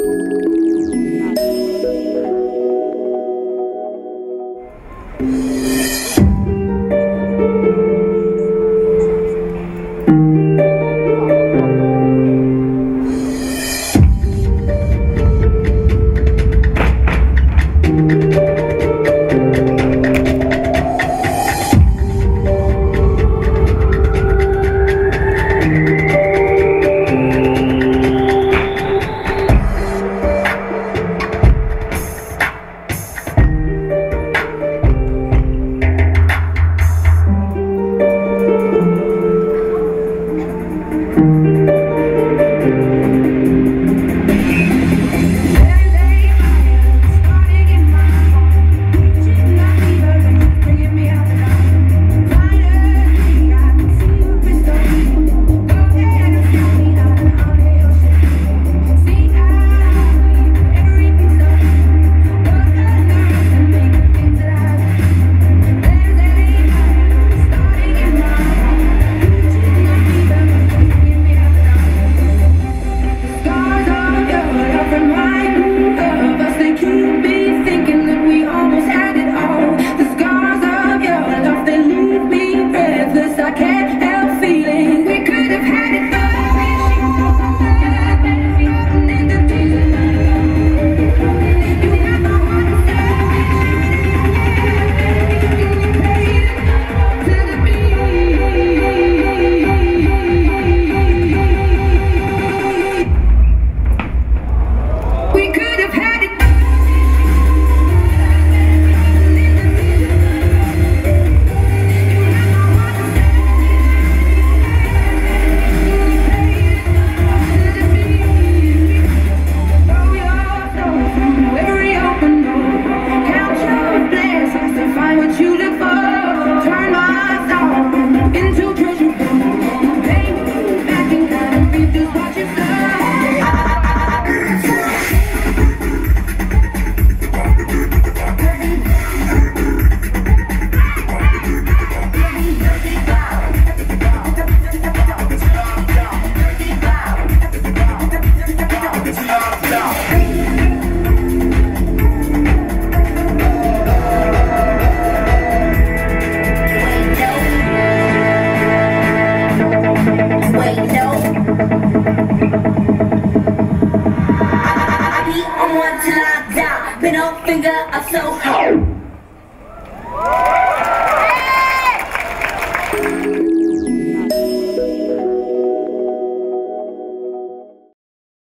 Thank you. finger I so hot.